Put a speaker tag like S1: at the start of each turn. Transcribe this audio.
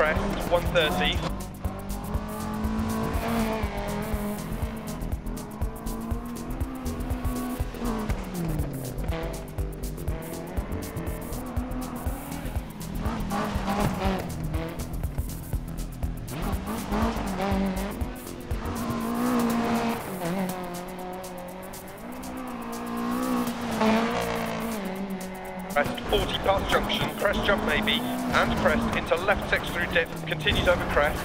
S1: crest, 130. Crest 40 past junction, crest jump maybe, and crest into left 6 through dip, continues over crest.